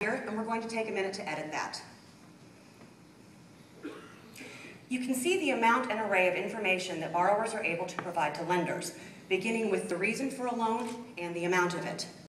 here, and we're going to take a minute to edit that. You can see the amount and array of information that borrowers are able to provide to lenders, beginning with the reason for a loan and the amount of it.